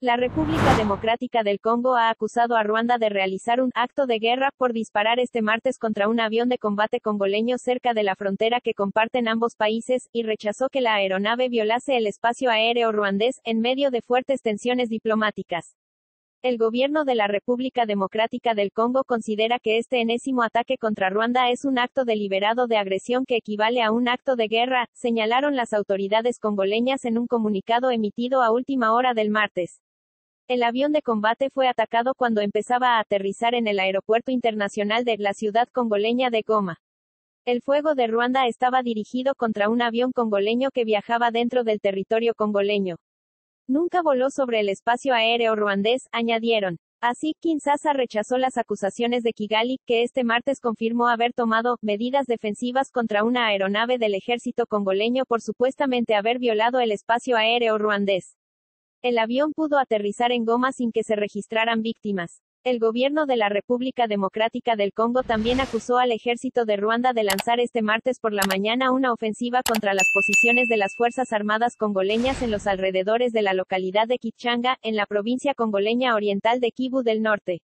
La República Democrática del Congo ha acusado a Ruanda de realizar un acto de guerra por disparar este martes contra un avión de combate congoleño cerca de la frontera que comparten ambos países, y rechazó que la aeronave violase el espacio aéreo ruandés, en medio de fuertes tensiones diplomáticas. El gobierno de la República Democrática del Congo considera que este enésimo ataque contra Ruanda es un acto deliberado de agresión que equivale a un acto de guerra, señalaron las autoridades congoleñas en un comunicado emitido a última hora del martes. El avión de combate fue atacado cuando empezaba a aterrizar en el aeropuerto internacional de la ciudad congoleña de Goma. El fuego de Ruanda estaba dirigido contra un avión congoleño que viajaba dentro del territorio congoleño. Nunca voló sobre el espacio aéreo ruandés, añadieron. Así, Kinshasa rechazó las acusaciones de Kigali, que este martes confirmó haber tomado medidas defensivas contra una aeronave del ejército congoleño por supuestamente haber violado el espacio aéreo ruandés. El avión pudo aterrizar en Goma sin que se registraran víctimas. El gobierno de la República Democrática del Congo también acusó al ejército de Ruanda de lanzar este martes por la mañana una ofensiva contra las posiciones de las Fuerzas Armadas congoleñas en los alrededores de la localidad de Kichanga, en la provincia congoleña oriental de Kivu del Norte.